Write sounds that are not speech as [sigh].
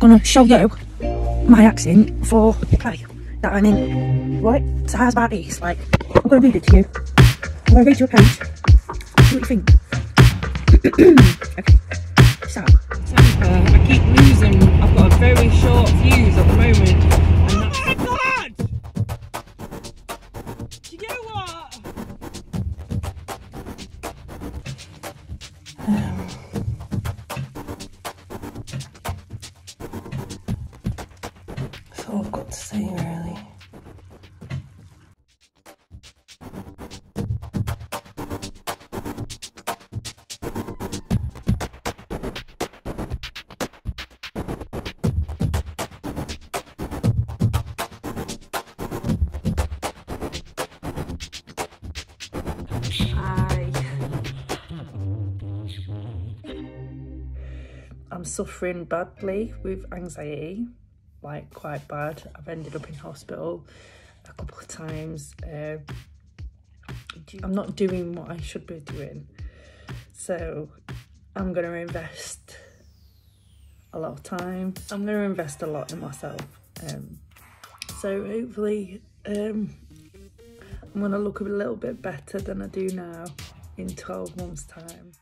gonna show you my accent for play that I'm in. Right? So how's about this? Like, I'm gonna read it to you. I'm gonna read you a page. See what you think. [clears throat] okay. So, temper. I keep losing. I've got a very short fuse at the moment. And all I've got to say, really. I'm suffering badly with anxiety, like quite bad. I've ended up in hospital a couple of times. Uh, I'm not doing what I should be doing. So I'm going to invest a lot of time. I'm going to invest a lot in myself. Um, so hopefully um, I'm going to look a little bit better than I do now in 12 months time.